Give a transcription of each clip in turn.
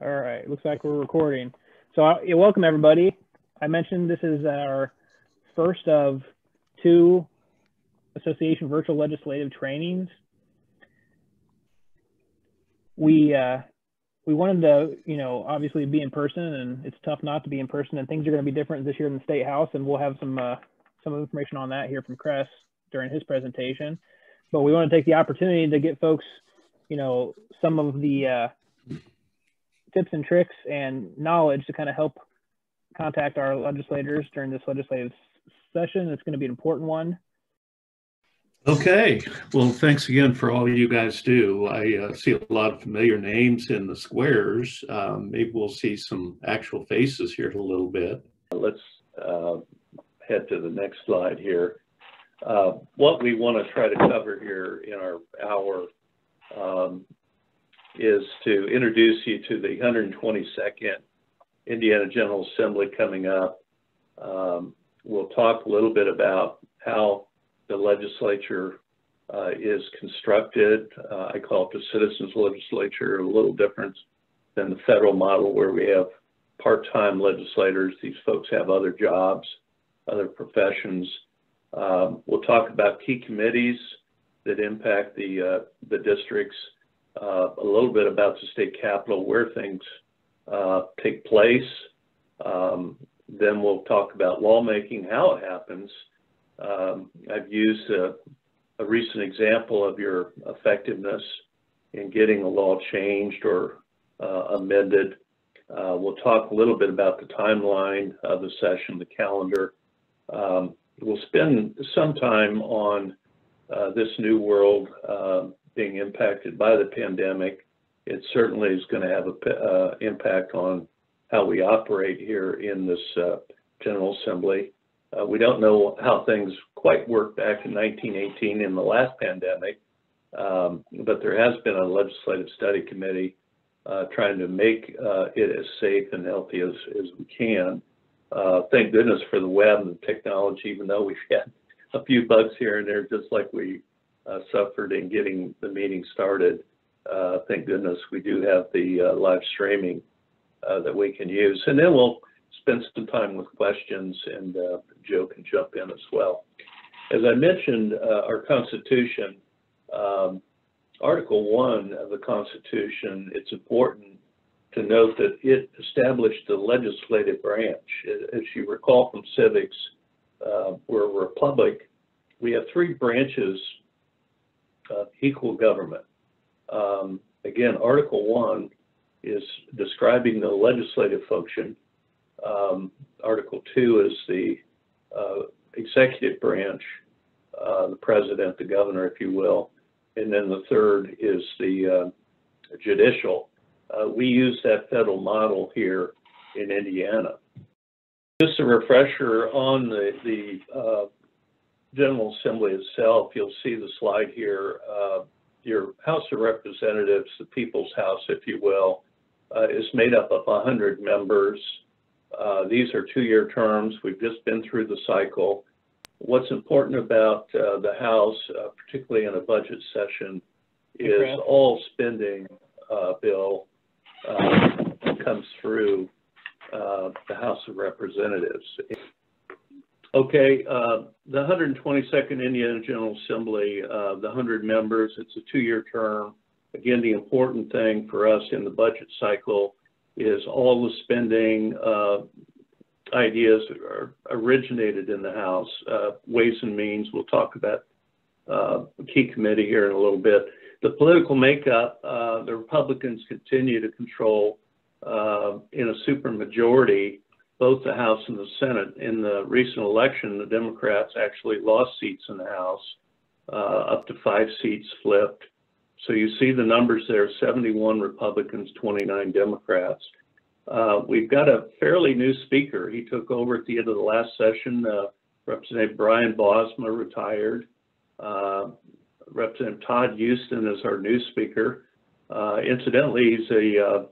All right, looks like we're recording. So uh, welcome everybody. I mentioned this is our first of two association virtual legislative trainings. We uh, we wanted to, you know, obviously be in person, and it's tough not to be in person, and things are going to be different this year in the state house, and we'll have some uh, some information on that here from Cress during his presentation. But we want to take the opportunity to get folks, you know, some of the uh, tips and tricks and knowledge to kind of help contact our legislators during this legislative session. It's going to be an important one. Okay, well, thanks again for all you guys do. I uh, see a lot of familiar names in the squares. Um, maybe we'll see some actual faces here in a little bit. Let's uh, head to the next slide here. Uh, what we want to try to cover here in our hour um, is to introduce you to the 122nd Indiana General Assembly coming up. Um, we'll talk a little bit about how the legislature uh, is constructed. Uh, I call it the citizens legislature, a little different than the federal model where we have part-time legislators. These folks have other jobs, other professions. Um, we'll talk about key committees that impact the, uh, the districts uh, a little bit about the state capitol, where things uh, take place. Um, then we'll talk about lawmaking, how it happens. Um, I've used a, a, recent example of your effectiveness in getting a law changed or uh, amended. Uh, we'll talk a little bit about the timeline of the session, the calendar. Um, we'll spend some time on uh, this new world um, being impacted by the pandemic, it certainly is going to have an uh, impact on how we operate here in this uh, General Assembly. Uh, we don't know how things quite worked back in 1918 in the last pandemic, um, but there has been a legislative study committee uh, trying to make uh, it as safe and healthy as, as we can. Uh, thank goodness for the web and the technology, even though we've had a few bugs here and there, just like we uh, suffered in getting the meeting started. Uh, thank goodness we do have the uh, live streaming uh, that we can use. And then we'll spend some time with questions and uh, Joe can jump in as well. As I mentioned, uh, our Constitution, um, Article 1 of the Constitution, it's important to note that it established the legislative branch. As you recall from civics, we're a republic. We have three branches uh, equal government. Um, again, Article 1 is describing the legislative function. Um, Article 2 is the uh, executive branch, uh, the president, the governor, if you will. And then the third is the uh, judicial. Uh, we use that federal model here in Indiana. Just a refresher on the, the uh, General Assembly itself, you'll see the slide here. Uh, your House of Representatives, the People's House, if you will, uh, is made up of 100 members. Uh, these are two-year terms. We've just been through the cycle. What's important about uh, the House, uh, particularly in a budget session, is okay. all spending uh, bill comes through the House of Representatives. Okay, uh, the 122nd Indiana General Assembly, uh, the 100 members, it's a two-year term. Again, the important thing for us in the budget cycle is all the spending uh, ideas that are originated in the House. Uh, Ways and Means, we'll talk about uh, key committee here in a little bit. The political makeup, uh, the Republicans continue to control in a supermajority both the House and the Senate. In the recent election, the Democrats actually lost seats in the House, uh, up to five seats flipped. So you see the numbers there, 71 Republicans, 29 Democrats. Uh, we've got a fairly new speaker. He took over at the end of the last session. Uh, Representative Brian Bosma retired. Uh, Representative Todd Huston is our new speaker. Uh, incidentally, he's a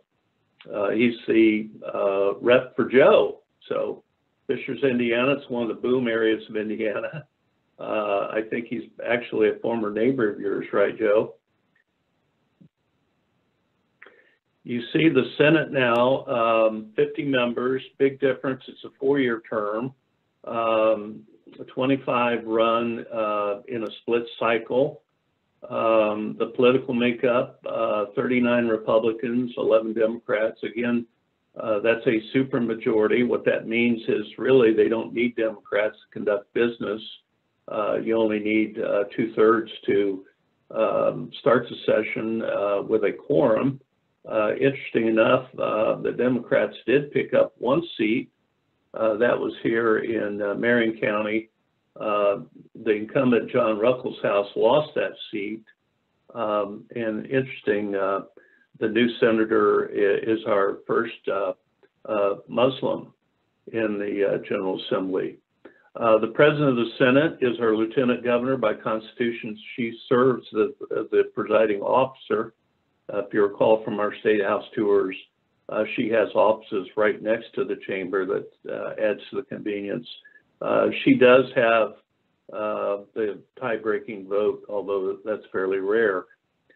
uh, he's the uh, rep for Joe. So Fishers, Indiana, it's one of the boom areas of Indiana. Uh, I think he's actually a former neighbor of yours, right, Joe? you see the Senate now, um, 50 members, big difference. It's a four-year term. Um, 25 run uh, in a split cycle. Um, the political makeup, uh, 39 Republicans, 11 Democrats. Again, uh, that's a supermajority. What that means is really they don't need Democrats to conduct business. Uh, you only need uh, two thirds to um, start the session uh, with a quorum. Uh, interesting enough, the Democrats did pick up one seat. That was here in Marion County. Uh, the incumbent John Ruckelshaus lost that seat. Um, and interesting, uh, the new senator is, our first Muslim in the General Assembly. the president of the Senate is our lieutenant governor by constitution. She serves as the, the presiding officer. Uh, if you recall from our state house tours, uh, she has offices right next to the chamber that uh, adds to the convenience. Uh, she does have uh, the tie-breaking vote, although that's fairly rare.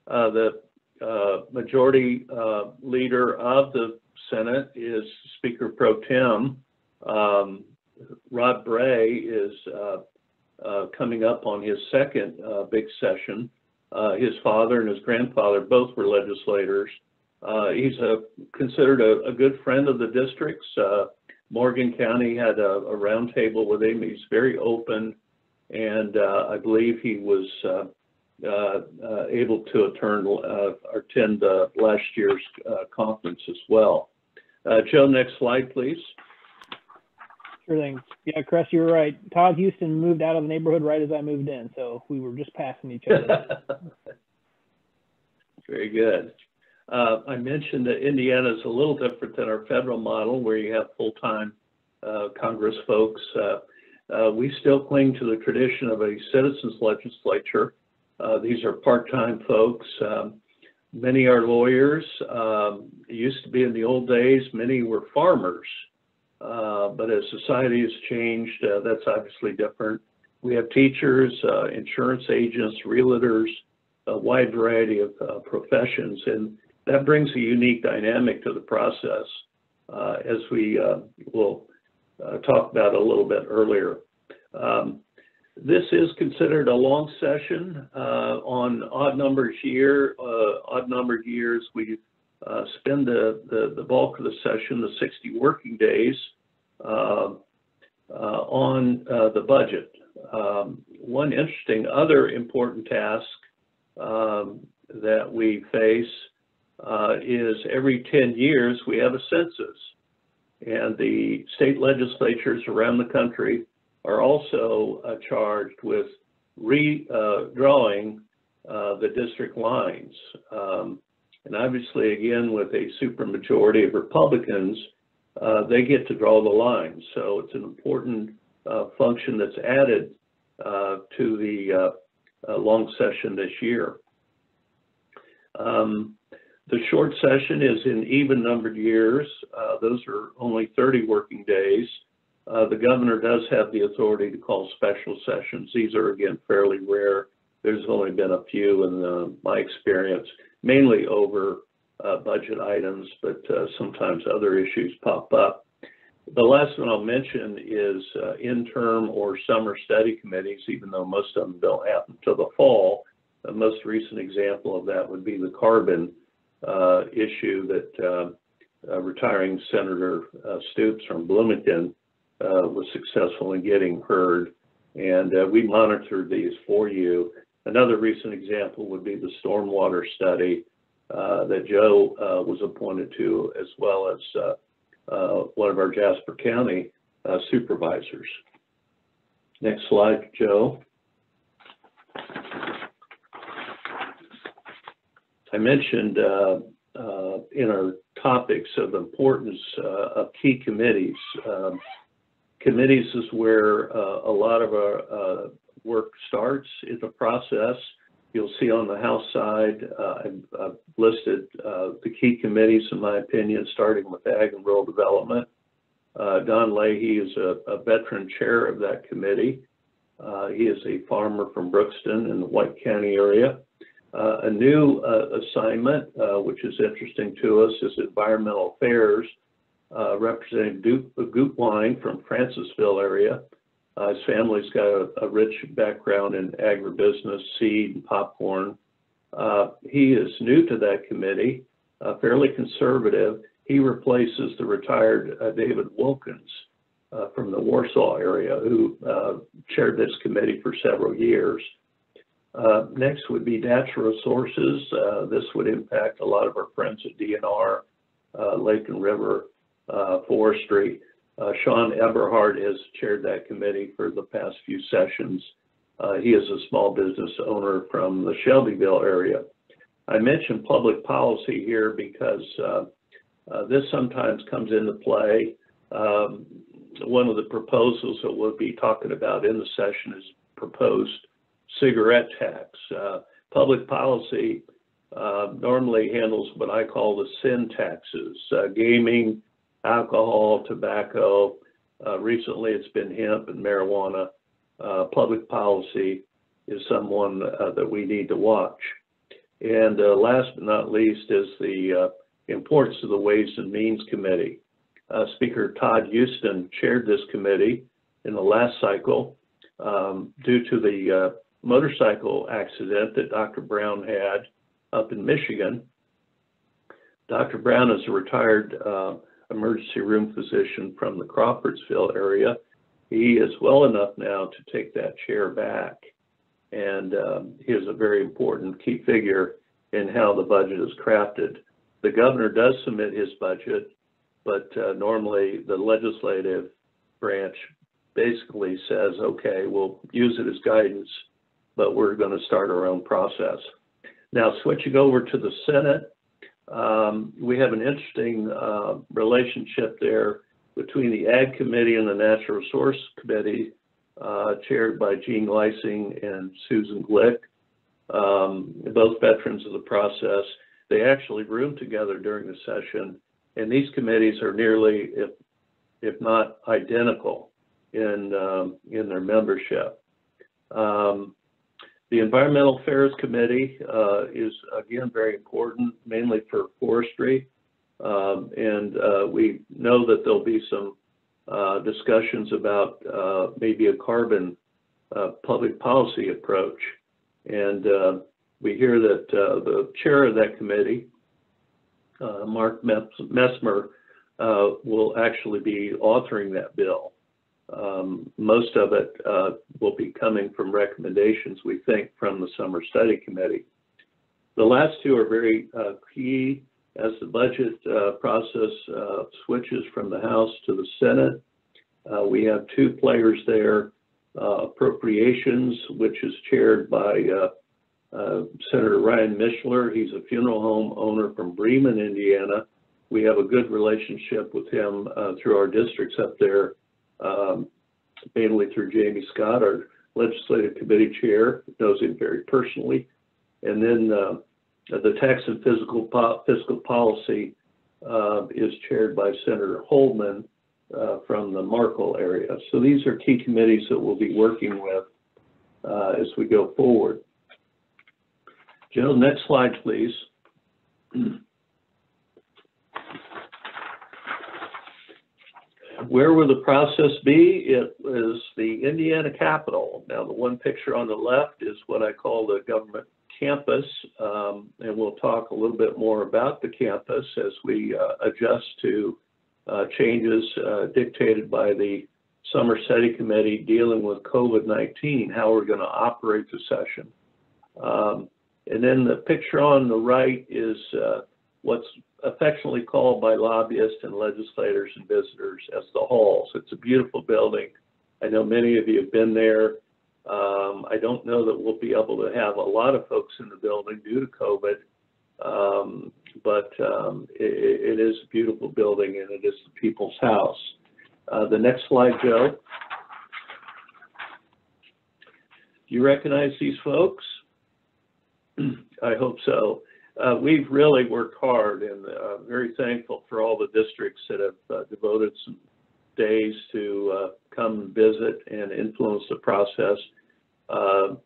Uh, the majority leader of the Senate is Speaker Pro Tem. Um, Rod Bray is coming up on his second big session. Uh, his father and his grandfather both were legislators. Uh, he's a, considered a, a, good friend of the districts. Uh, Morgan County had a, a roundtable with him. He's very open, and uh, I believe he was uh, uh, able to attend, attend last year's conference as well. Joe, next slide, please. Sure thing. Yeah, Cress, you were right. Todd Huston moved out of the neighborhood right as I moved in, so we were just passing each other. Very good. Uh, I mentioned that Indiana is a little different than our federal model where you have full-time uh, Congress folks. Uh, uh we still cling to the tradition of a citizens legislature. Uh, these are part-time folks. Um, many are lawyers. Um, it used to be in the old days, many were farmers. Uh, but as society has changed, that's obviously different. We have teachers, insurance agents, realtors, a wide variety of uh, professions, and that brings a unique dynamic to the process, uh, as we will talk about a little bit earlier. Um, this is considered a long session on odd numbers year. odd numbered years, we uh, spend the, the, the, bulk of the session, the 60 working days, uh, uh, on uh, the budget. Um, one interesting other important task um, that we face uh, is every 10 years we have a census. And the state legislatures around the country are also uh, charged with redrawing uh, the district lines. Um, and obviously, again, with a supermajority of Republicans, uh, they get to draw the lines. So it's an important uh, function that's added uh, to the uh, uh, long session this year. Um, the short session is in even numbered years. those are only 30 working days. the governor does have the authority to call special sessions. These are, again, fairly rare. There's only been a few in my experience mainly over uh, budget items, but uh, sometimes other issues pop up. The last one I'll mention is uh, interim or summer study committees, even though most of them don't happen till the fall. The most recent example of that would be the carbon uh, issue that uh, uh, retiring Senator Stoops from Bloomington was successful in getting heard. And we monitored these for you Another recent example would be the stormwater study uh, that Joe uh, was appointed to, as well as uh, uh one of our Jasper County uh, supervisors. Next slide, Joe. I mentioned uh, in our topics of importance of key committees. Um, committees is where a lot of our work starts in the process. You'll see on the House side, uh, I've, I've, listed uh, the key committees, in my opinion, starting with Ag and Rural Development. Uh, Don Lehe is a, a, veteran chair of that committee. Uh, he is a farmer from Brookston in the White County area. Uh, a new uh, assignment, uh, which is interesting to us, is environmental affairs, uh, representing Doug Gutwein from Francesville area. Uh, his family's got a, a rich background in agribusiness, seed, and popcorn. Uh, he is new to that committee, uh, fairly conservative. He replaces the retired uh, David Wolkins uh, from the Warsaw area, who uh, chaired this committee for several years. Uh, next would be natural resources. Uh, this would impact a lot of our friends at DNR, uh, Lake and River uh, Forestry. Uh, Sean Eberhart has chaired that committee for the past few sessions. Uh, he is a small business owner from the Shelbyville area. I mentioned public policy here because this sometimes comes into play. Um, one of the proposals that we'll be talking about in the session is proposed cigarette tax. Uh, public policy uh, normally handles what I call the sin taxes, uh, gaming, alcohol, tobacco. Uh, recently, it's been hemp and marijuana. Uh, public policy is someone uh, that we need to watch. And last but not least is the importance of the Ways and Means Committee. Speaker Todd Huston chaired this committee in the last cycle um, due to the motorcycle accident that Dr. Brown had up in Michigan. Dr. Brown is a retired uh, emergency room physician from the Crawfordsville area. He is well enough now to take that chair back. And um, he is a very important key figure in how the budget is crafted. The governor does submit his budget, but uh, normally the legislative branch basically says, okay, we'll use it as guidance but we're going to start our own process. Now, switching over to the Senate, um, we have an interesting uh, relationship there between the Ag Committee and the Natural Resource Committee, uh, chaired by Jean Leising and Susan Glick, um, both veterans of the process. They actually roomed together during the session, and these committees are nearly, if if not identical, in um, in their membership. Um, the Environmental Affairs Committee uh, is again very important, mainly for forestry. Um, and uh, we know that there'll be some uh, discussions about uh, maybe a carbon uh, public policy approach. And uh, we hear that the chair of that committee, Mark Messmer, will actually be authoring that bill. Um, most of it uh, will be coming from recommendations, we think, from the Summer Study Committee. The last two are very uh, key as the budget uh, process uh, switches from the House to the Senate. Uh, we have two players there, uh, appropriations, which is chaired by Senator Ryan Mishler. He's a funeral home owner from Bremen, Indiana. We have a good relationship with him through our districts up there um, mainly through Jamie Scott, our legislative committee chair, knows him very personally. And then uh, the tax and fiscal po fiscal policy uh, is chaired by Senator Holdman uh, from the Markle area. So these are key committees that we'll be working with uh, as we go forward. Joe, next slide, please. Where will the process be? It is the Indiana Capitol. Now, the one picture on the left is what I call the government campus, um, and we'll talk a little bit more about the campus as we uh, adjust to uh, changes uh, dictated by the Summer Study Committee dealing with COVID-19, how we're going to operate the session. Um, and then the picture on the right is uh, what's affectionately called by lobbyists and legislators and visitors as the halls. It's a beautiful building. I know many of you have been there. Um, I don't know that we'll be able to have a lot of folks in the building due to COVID, um, but um, it, it is a beautiful building and it is the people's house. Uh, the next slide, Joe. Do you recognize these folks? I hope so uh, we've really worked hard and uh, very thankful for all the districts that have uh, devoted some days to uh, come and visit and influence the process. Uh,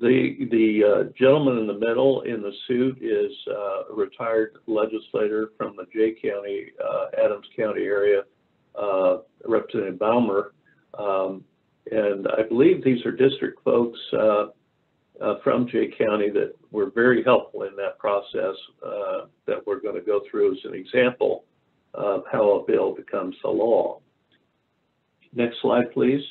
The, the uh, gentleman in the middle in the suit is a retired legislator from the Jay County, Adams County area, Representative Beumer. Um, and I believe these are district folks uh, from Jay County that were very helpful in that process uh, that we're going to go through as an example of how a bill becomes a law. Next slide, please.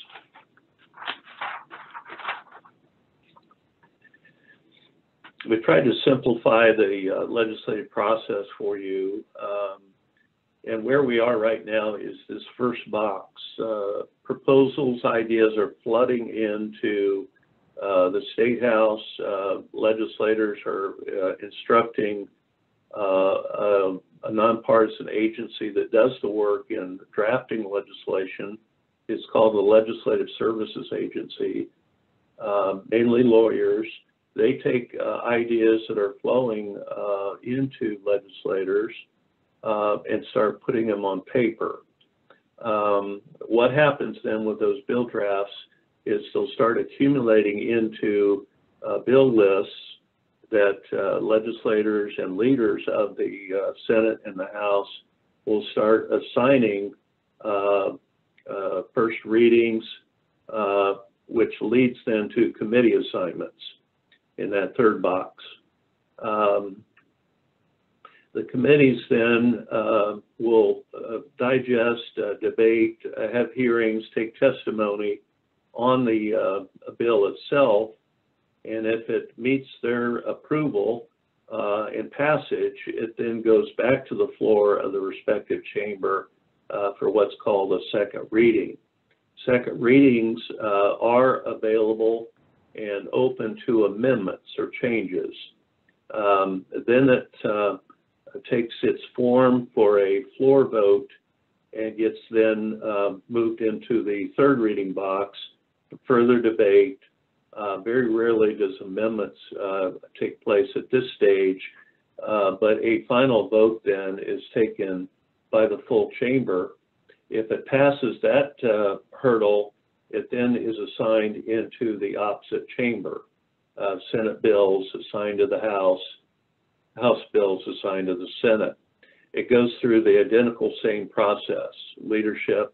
We tried to simplify the uh, legislative process for you. Um, and where we are right now is this first box. Uh, proposals, ideas are flooding into uh, the State House. Uh, legislators are uh, instructing uh, a, a nonpartisan agency that does the work in drafting legislation. It's called the Legislative Services Agency, uh, mainly lawyers. They take ideas that are flowing into legislators uh, and start putting them on paper. Um, what happens then with those bill drafts is they'll start accumulating into uh, bill lists that uh, legislators and leaders of the uh, Senate and the House will start assigning uh, uh, first readings, which leads then to committee assignments in that third box. Um, the committees then uh, will uh, digest, uh, debate, have hearings, take testimony on the bill itself. And if it meets their approval and passage, it then goes back to the floor of the respective chamber for what's called a second reading. Second readings are available and open to amendments or changes. Um, then it uh, takes its form for a floor vote and gets then uh, moved into the third reading box, further debate. Uh, very rarely does amendments uh, take place at this stage, uh, but a final vote then is taken by the full chamber. If it passes that uh, hurdle, it then is assigned into the opposite chamber. Uh, Senate bills assigned to the House, House bills assigned to the Senate. It goes through the identical same process. Leadership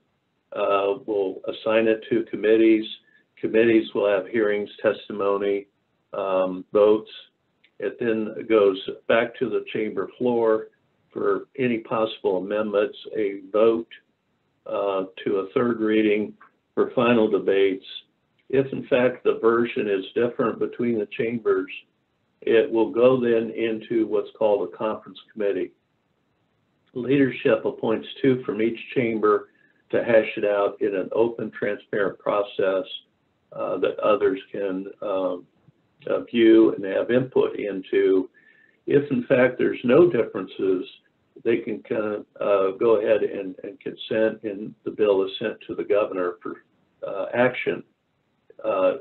uh, will assign it to committees. Committees will have hearings, testimony, um, votes. It then goes back to the chamber floor for any possible amendments, a vote uh, to a third reading for final debates. If in fact the version is different between the chambers, it will go then into what's called a conference committee. Leadership appoints two from each chamber to hash it out in an open, transparent process uh, that others can um, uh, view and have input into. If in fact there's no differences, they can uh, go ahead and, and, consent and the bill is sent to the governor for uh, action.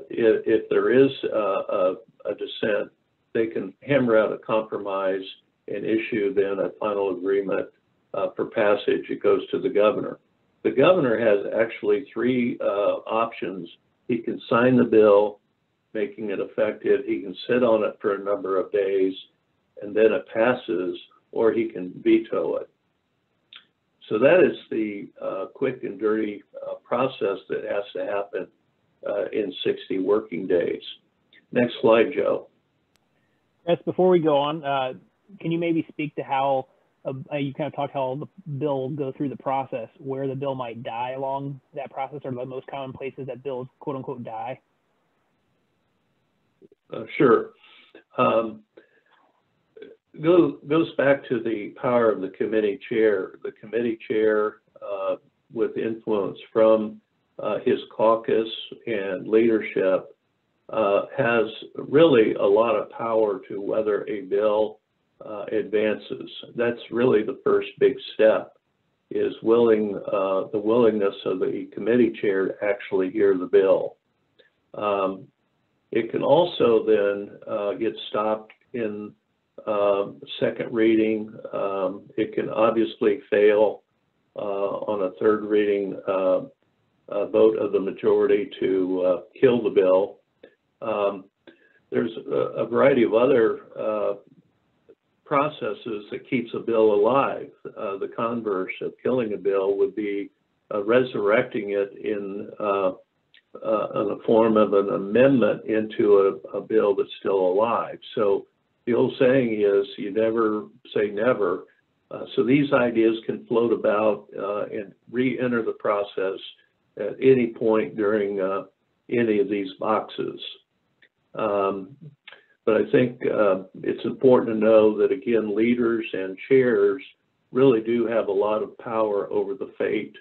If, if, there is a, a dissent, they can hammer out a compromise and issue then a final agreement uh, for passage. It goes to the governor. The governor has actually three uh, options. He can sign the bill, making it effective. He can sit on it for a number of days, and then it passes, or he can veto it. So that is the uh, quick and dirty uh, process that has to happen uh, in 60 working days. Next slide, Joe. Yes, before we go on, uh, can you maybe speak to how uh, you kind of talked how the bill go through the process, where the bill might die along that process, or the most common places that bills quote unquote die? Uh, sure. Um, go, goes back to the power of the committee chair. The committee chair, uh, with influence from uh, his caucus and leadership, uh, has really a lot of power to whether a bill uh, advances. That's really the first big step is willing uh, the willingness of the committee chair to actually hear the bill. Um, it can also then uh, get stopped in um, second reading. Um, it can obviously fail uh, on a third reading uh, vote of the majority to kill the bill. Um, there's a, a variety of other uh, processes that keeps a bill alive. Uh, the converse of killing a bill would be uh, resurrecting it in uh, uh, in the form of an amendment into a, a bill that's still alive. So the old saying is, you never say never. Uh, so these ideas can float about uh, and re-enter the process at any point during any of these boxes. Um, but I think uh, it's important to know that again, leaders and chairs really do have a lot of power over the fate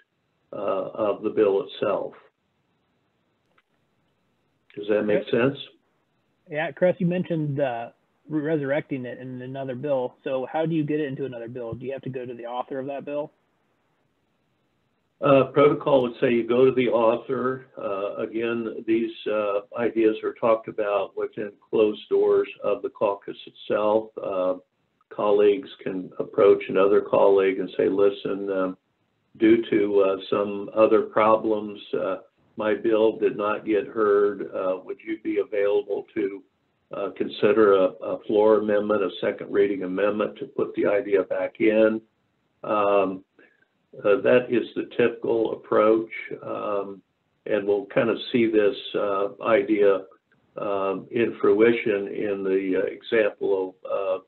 uh, of the bill itself. Does that make sense? Yeah, Cress, you mentioned uh, resurrecting it in another bill. So how do you get it into another bill? Do you have to go to the author of that bill? Uh, protocol would say you go to the author. Uh, again, these uh, ideas are talked about within closed doors of the caucus itself. Uh, colleagues can approach another colleague and say, listen, um, due to uh, some other problems, uh, my bill did not get heard. would you be available to consider a, a, floor amendment, a second reading amendment to put the idea back in? Um, uh, that is the typical approach, um, and we'll kind of see this uh, idea um, in fruition in the uh, example of, uh,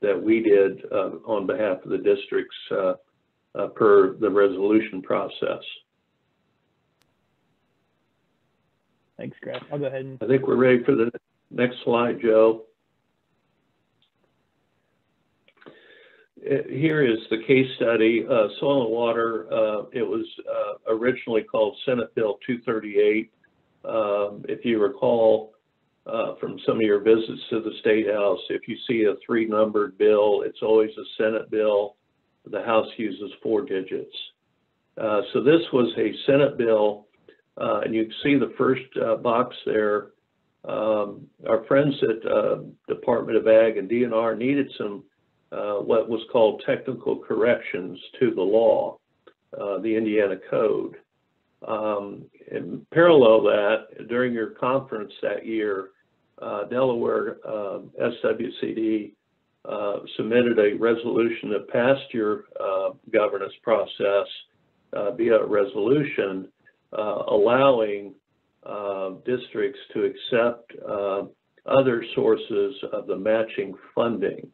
that we did uh, on behalf of the districts uh, per the resolution process. Thanks, Greg. I'll go ahead and. I think we're ready for the next slide, Joe. Uh, here is the case study, uh, soil and water. Uh, it was uh, originally called Senate Bill 238. Um, if you recall uh, from some of your visits to the State House, if you see a three numbered bill, it's always a Senate bill. The House uses four digits. Uh, so this was a Senate bill, and you can see the first box there. Um, our friends at Department of Ag and DNR needed some uh, what was called technical corrections to the law, uh, the Indiana Code. Um, parallel that, during your conference that year, uh, Delaware um, SWCD uh, submitted a resolution that passed your uh, governance process via a resolution allowing districts to accept other sources of the matching funding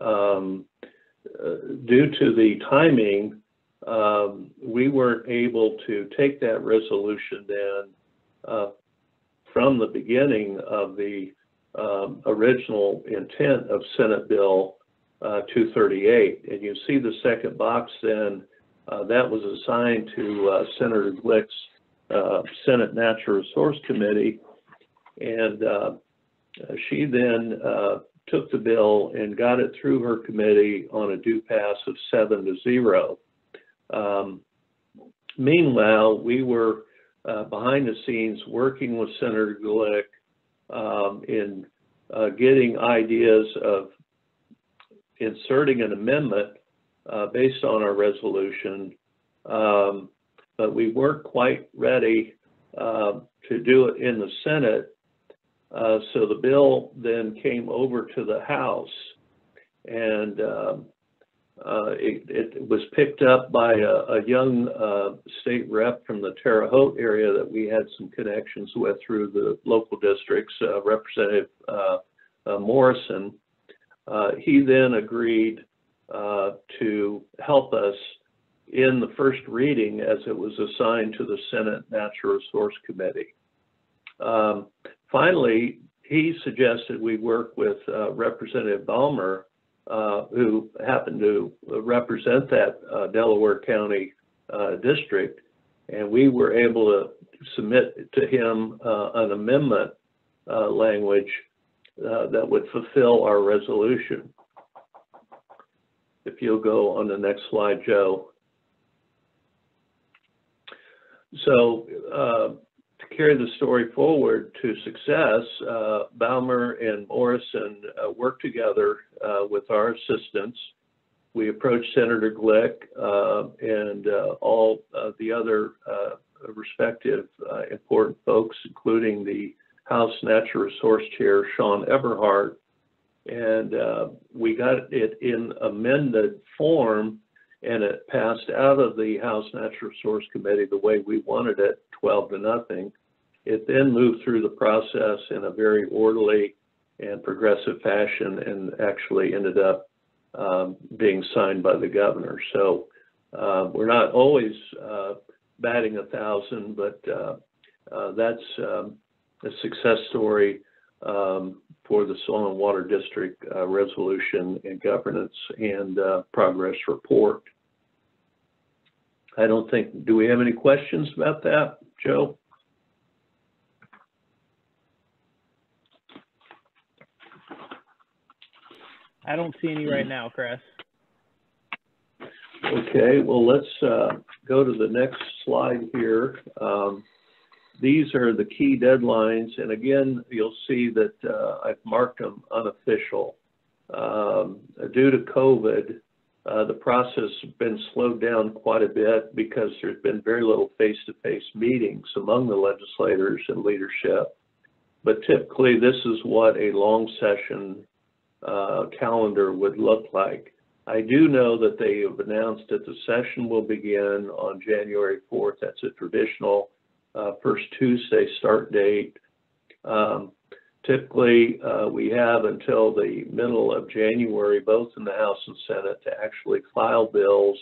um, uh, due to the timing, um, we weren't able to take that resolution then uh, from the beginning of the um, original intent of Senate Bill uh, 238. And you see the second box then, uh, that was assigned to uh, Senator Glick's Senate Natural Resource Committee. And she then took the bill and got it through her committee on a do pass of seven to zero. Um, meanwhile, we were uh, behind the scenes working with Senator Glick um, in uh, getting ideas of inserting an amendment uh, based on our resolution, um, but we weren't quite ready uh, to do it in the Senate uh, so the bill then came over to the House and um, uh, it, it, was picked up by a, a young uh, state rep from the Terre Haute area that we had some connections with through the local districts, uh, Representative uh, Morrison. he then agreed to help us in the first reading as it was assigned to the Senate Natural Resource Committee. Um, finally, he suggested we work with uh, Representative Beumer, uh, who happened to represent that uh, Delaware County uh, district, and we were able to submit to him uh, an amendment uh, language that would fulfill our resolution. If you'll go on the next slide, Joe. So carry the story forward to success, uh, and Morrison uh, worked together uh, with our assistance. We approached Senator Glick uh, and uh, all the other uh, respective important folks, including the House Natural Resource Chair Sean Eberhart. And we got it in amended form and it passed out of the House Natural Resource Committee the way we wanted it, 12 to nothing. It then moved through the process in a very orderly and progressive fashion and actually ended up um, being signed by the governor. So uh, we're not always uh, batting a thousand, but uh, uh that's um, a success story um, for the Soil and Water District uh, resolution and governance and uh, progress report. I don't think, do we have any questions about that, Joe? I don't see any right now, Cress. Okay, well, let's uh, go to the next slide here. Um, these are the key deadlines, and again, you'll see that uh, I've marked them unofficial. Um, due to COVID, uh, the process has been slowed down quite a bit because there's been very little face-to-face -face meetings among the legislators and leadership. But typically, this is what a long session uh, calendar would look like. I do know that they have announced that the session will begin on January 4th. That's a traditional uh, first Tuesday start date. Um, typically, uh, we have until the middle of January, both in the House and Senate, to actually file bills.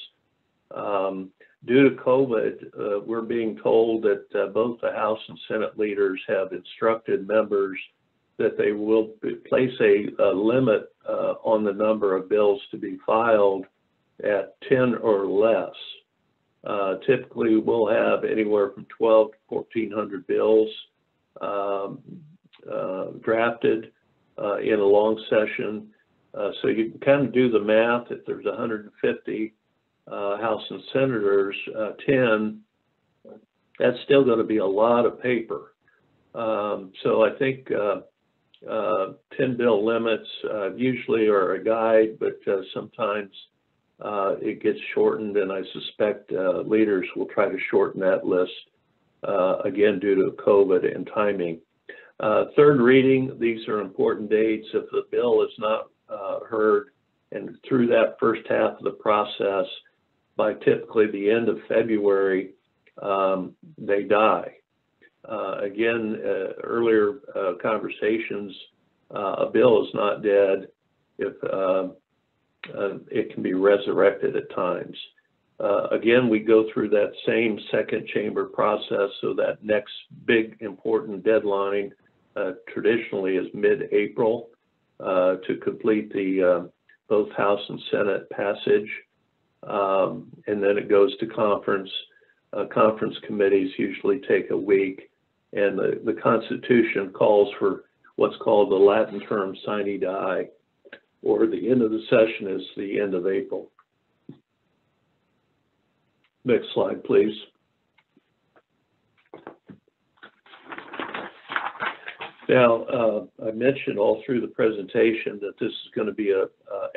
Um, due to COVID, uh, we're being told that uh, both the House and Senate leaders have instructed members that they will place a, a limit uh, on the number of bills to be filed at 10 or less. Uh, typically, we'll have anywhere from 12 to 1,400 bills um, uh, drafted uh, in a long session. Uh, so you can kind of do the math. If there's 150 uh, House and Senators, 10, that's still going to be a lot of paper. Um, so I think uh, 10 bill limits uh, usually are a guide, but uh, sometimes uh, it gets shortened, and I suspect uh, leaders will try to shorten that list uh, again due to COVID and timing. third reading, these are important dates. If the bill is not heard and through that first half of the process, by typically the end of February, um, they die. Uh, again, uh, earlier uh, conversations, a bill is not dead if it can be resurrected at times. again, we go through that same second chamber process, so that next big important deadline traditionally is mid-April to complete the both House and Senate passage. Um, and then it goes to conference. Uh, conference committees usually take a week and the, the Constitution calls for what's called the Latin term sine die, or the end of the session is the end of April. Next slide, please. Now, uh, I mentioned all through the presentation that this is going to be a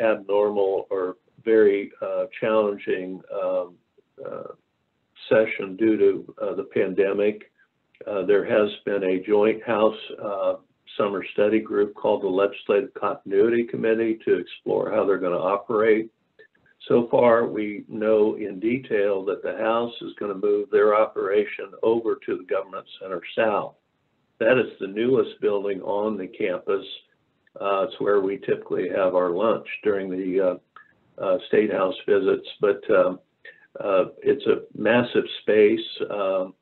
abnormal or very uh, challenging um, uh, session due to uh, the pandemic. Uh, there has been a joint House uh, summer study group called the Legislative Continuity Committee to explore how they're going to operate. So far, we know in detail that the House is going to move their operation over to the Government Center South. That is the newest building on the campus. Uh, it's where we typically have our lunch during the uh, uh, State House visits, but um, uh, it's a massive space. Um,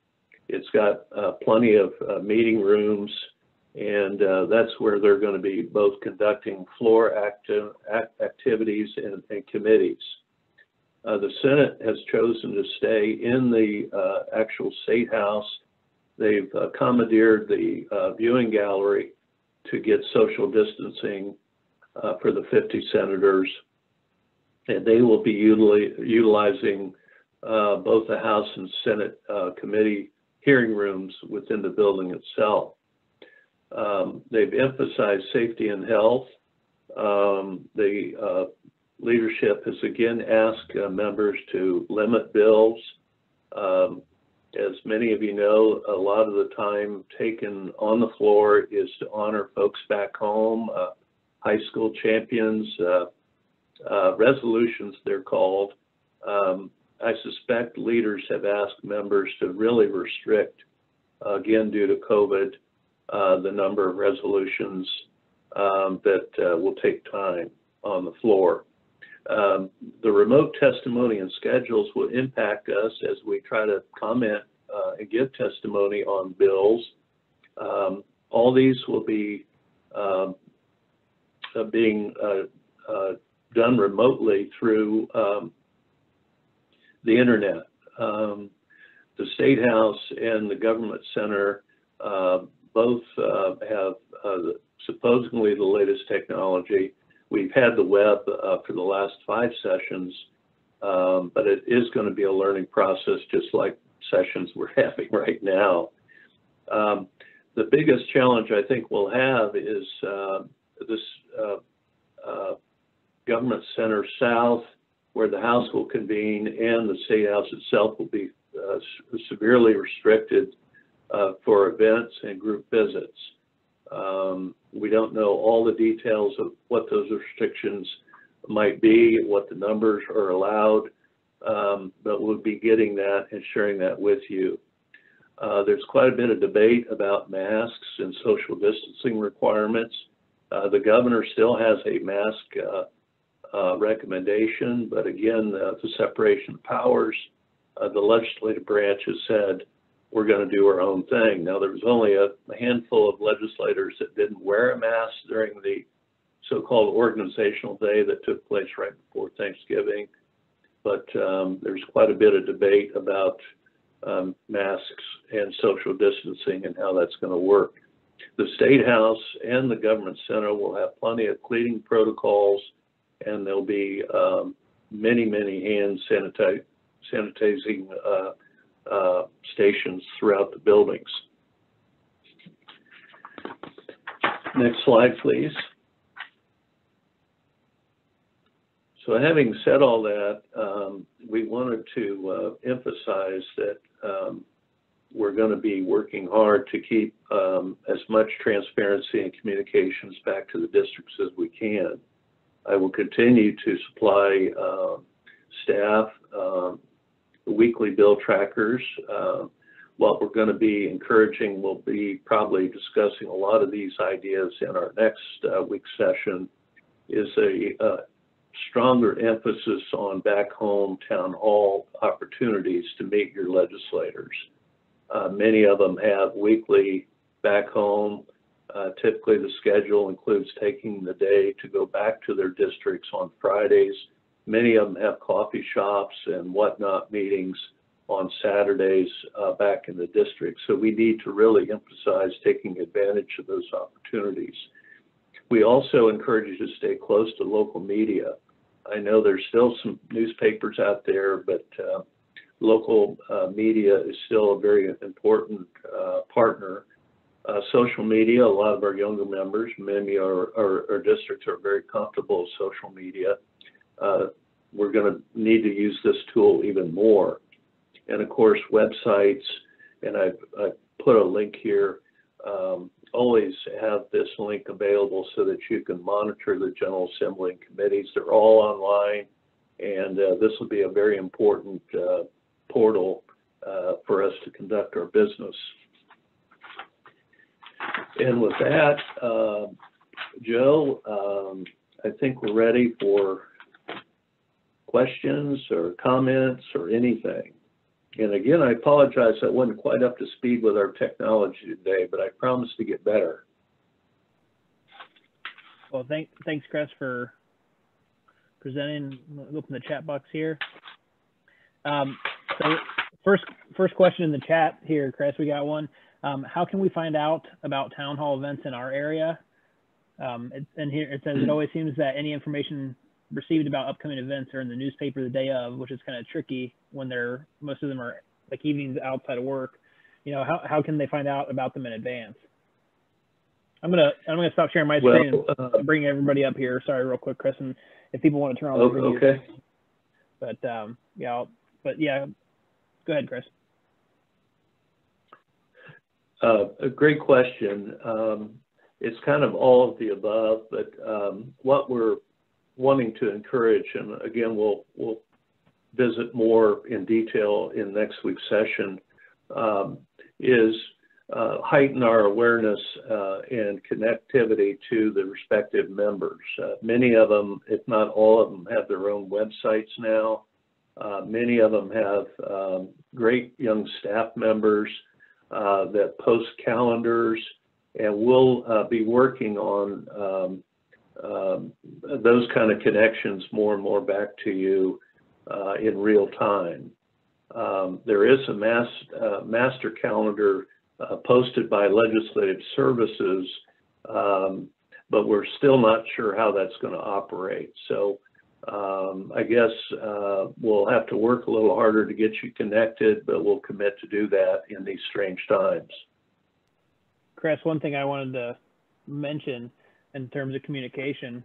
it's got uh, plenty of uh, meeting rooms, and uh, that's where they're going to be both conducting floor acti act activities and, and committees. Uh, the Senate has chosen to stay in the uh, actual State House. They've uh, commandeered the viewing gallery to get social distancing for the 50 senators, and they will be utilizing both the House and Senate committee hearing rooms within the building itself. Um, they've emphasized safety and health. Um, the uh, leadership has again asked uh, members to limit bills. Um, as many of you know, a lot of the time taken on the floor is to honor folks back home, uh, high school champions, uh, uh, resolutions they're called. Um, I suspect leaders have asked members to really restrict, uh, again due to COVID, uh, the number of resolutions um, that uh, will take time on the floor. Um, the remote testimony and schedules will impact us as we try to comment uh, and give testimony on bills. Um, all these will be um, uh, being uh, done remotely through um, the internet. Um, the State House and the Government Center uh, both uh, have supposedly the latest technology. We've had the web for the last five sessions, um, but it is going to be a learning process just like sessions we're having right now. Um, the biggest challenge I think we'll have is uh, this uh, uh, government center south, where the House will convene, and the State House itself will be uh, severely restricted uh, for events and group visits. Um, we don't know all the details of what those restrictions might be, what the numbers are allowed, um, but we'll be getting that and sharing that with you. Uh, there's quite a bit of debate about masks and social distancing requirements. Uh, the governor still has a mask uh, uh recommendation, but again, the separation of powers, uh, the legislative branch has said we're going to do our own thing. Now, there was only a, a handful of legislators that didn't wear a mask during the so-called organizational day that took place right before Thanksgiving but um, there's quite a bit of debate about um, masks and social distancing and how that's going to work. The State House and the Government Center will have plenty of cleaning protocols, and there'll be um, many, many hand sanitizing uh, uh, stations throughout the buildings. Next slide, please. So having said all that, um, we wanted to uh, emphasize that um, we're going to be working hard to keep um, as much transparency and communications back to the districts as we can. I will continue to supply uh, staff um, weekly bill trackers. Uh, what we're going to be encouraging, we'll be probably discussing a lot of these ideas in our next uh, week's session, is a uh, stronger emphasis on back home town hall opportunities to meet your legislators. Uh, many of them have weekly back home. Uh, typically, the schedule includes taking the day to go back to their districts on Fridays. Many of them have coffee shops and whatnot meetings on Saturdays uh, back in the district. So we need to really emphasize taking advantage of those opportunities. We also encourage you to stay close to local media. I know there's still some newspapers out there, but uh, local uh, media is still a very important uh, partner. Uh, social media, a lot of our younger members, many of our, our, our districts are very comfortable with social media. Uh, we're going to need to use this tool even more. And of course, websites, and I've, I've put a link here. Um, always have this link available so that you can monitor the General Assembly and committees. They're all online, and uh, this will be a very important uh, portal uh, for us to conduct our business. And with that, um, Joe, um, I think we're ready for questions or comments or anything. And again, I apologize, I wasn't quite up to speed with our technology today, but I promise to get better. Well, thank, thanks, Cress, for presenting. Open the chat box here. Um, so first, first question in the chat here, Cress, we got one. Um, how can we find out about town hall events in our area? Um, it, and here it says it always seems that any information received about upcoming events are in the newspaper the day of, which is kind of tricky when they're most of them are like evenings outside of work. You know, how how can they find out about them in advance? I'm gonna I'm gonna stop sharing my screen well, uh, and bring everybody up here. Sorry, real quick, Cress, and if people want to turn on the video. Okay. But um, yeah, I'll, but yeah, go ahead, Cress. Uh, a great question. Um, it's kind of all of the above, but um, what we're wanting to encourage, and again, we'll we'll visit more in detail in next week's session, um, is uh, heighten our awareness uh, and connectivity to the respective members. Uh, many of them, if not all of them, have their own websites now. Uh, many of them have um, great young staff members that post calendars, and we'll uh, be working on um, um, those kind of connections more and more back to you in real time. Um, there is a mass, master calendar uh, posted by legislative services, um, but we're still not sure how that's going to operate. So um, I guess uh, we'll have to work a little harder to get you connected, but we'll commit to do that in these strange times. Cress, one thing I wanted to mention in terms of communication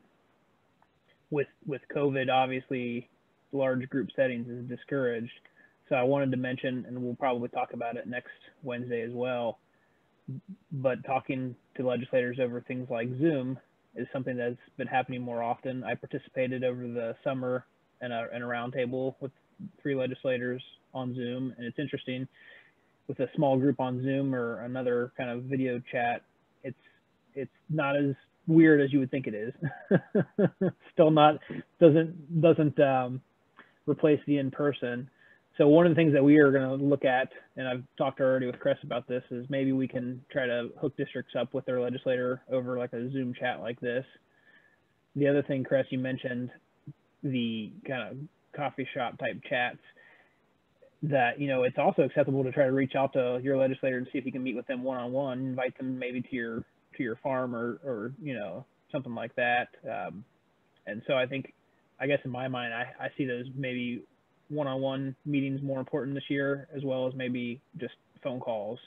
with with COVID, obviously large group settings is discouraged. So I wanted to mention, and we'll probably talk about it next Wednesday as well. But talking to legislators over things like Zoom is something that's been happening more often. I participated over the summer in a, in a roundtable with three legislators on Zoom, and it's interesting with a small group on Zoom or another kind of video chat. It's it's not as weird as you would think it is. Still not doesn't doesn't um, replace the in person so one of the things that we are going to look at, and I've talked already with Cress about this, is maybe we can try to hook districts up with their legislator over like a Zoom chat like this. The other thing, Cress, you mentioned the kind of coffee shop type chats that, you know, it's also acceptable to try to reach out to your legislator and see if you can meet with them one-on-one, invite them maybe to your, to your farm or, or, you know, something like that. Um, and so I think, I guess in my mind, I, I see those maybe one-on-one meetings more important this year, as well as maybe just phone calls?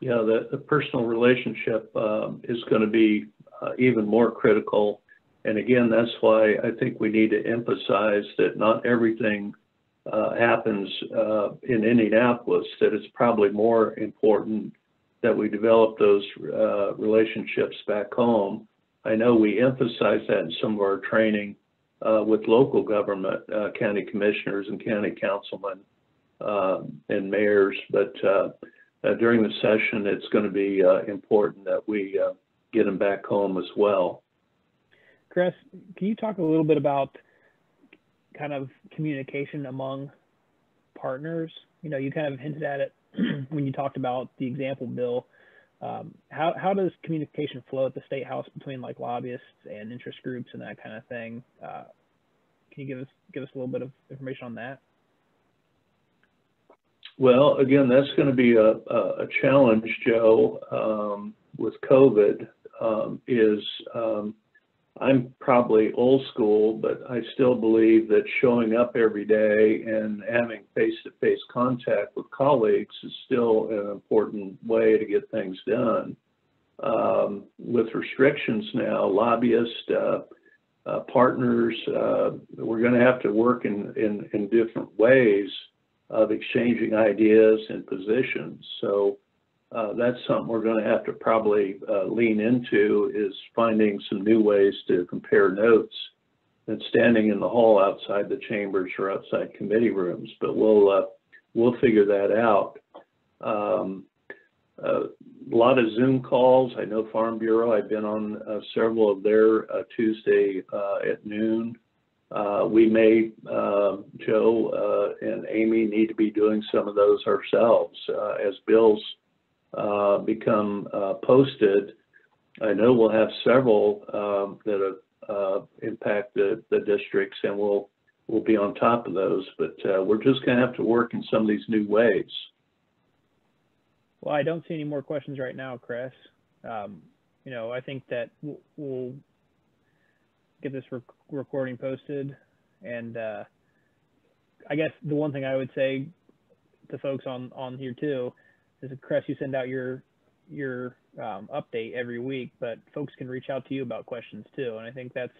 Yeah, the, the personal relationship um, is going to be uh, even more critical. And again, that's why I think we need to emphasize that not everything uh, happens uh, in Indianapolis, that it's probably more important that we develop those uh, relationships back home I know we emphasize that in some of our training uh, with local government, uh, county commissioners and county councilmen uh, and mayors, but uh, uh, during the session, it's going to be uh, important that we get them back home as well. Cress, can you talk a little bit about kind of communication among partners? You know, you kind of hinted at it when you talked about the example bill um, how, how does communication flow at the state house between like lobbyists and interest groups and that kind of thing? Uh, can you give us give us a little bit of information on that? Well, again, that's going to be a, a, challenge, Joe, um, with COVID. Um, is um, I'm probably old school, but I still believe that showing up every day and having face-to-face contact with colleagues is still an important way to get things done. Um, with restrictions now, lobbyists, uh, uh, partners, uh, we're going to have to work in, in, in different ways of exchanging ideas and positions. So uh, that's something we're going to have to probably uh, lean into is finding some new ways to compare notes than standing in the hall outside the chambers or outside committee rooms. But we'll uh, we'll figure that out. Um, uh, a lot of Zoom calls. I know Farm Bureau. I've been on uh, several of their Tuesday at noon. we may, um, Joe and Amy, need to be doing some of those ourselves as bills uh, become uh, posted, I know we'll have several um, that uh, impact the, the districts and we'll, we'll be on top of those, but uh, we're just going to have to work in some of these new ways. Well, I don't see any more questions right now, Cress. Um, you know, I think that we'll, we'll get this rec recording posted. And uh, I guess the one thing I would say to folks on, on here too as Cress, you send out your your um, update every week, but folks can reach out to you about questions too. And I think that's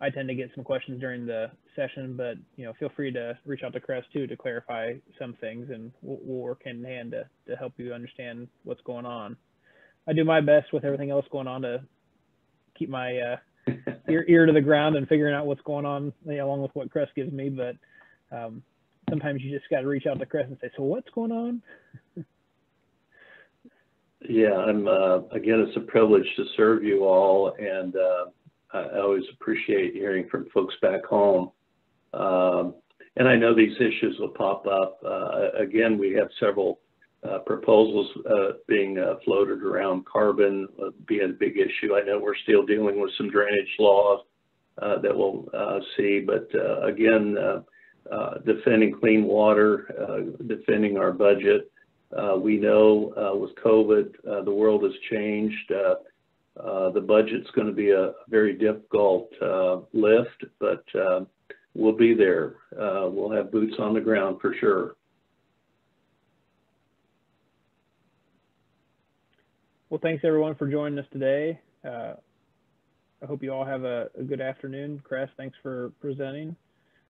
I tend to get some questions during the session, but you know, feel free to reach out to Cress too to clarify some things, and we'll, we'll work hand in hand to to help you understand what's going on. I do my best with everything else going on to keep my uh, ear, ear to the ground and figuring out what's going on you know, along with what Cress gives me. But um, sometimes you just got to reach out to Cress and say, "So what's going on?" Yeah, I'm, uh, again, it's a privilege to serve you all, and uh, I always appreciate hearing from folks back home. Um, And I know these issues will pop up. Uh, Again, we have several uh, proposals uh, being uh, floated around carbon being a big issue. I know we're still dealing with some drainage laws that we'll see, but again, defending clean water, defending our budget, we know uh, with COVID, uh, the world has changed. Uh, uh, the budget's going to be a very difficult uh, lift, but uh, we'll be there. Uh, we'll have boots on the ground for sure. Well, thanks everyone for joining us today. Uh, I hope you all have a good afternoon. Cress, thanks for presenting.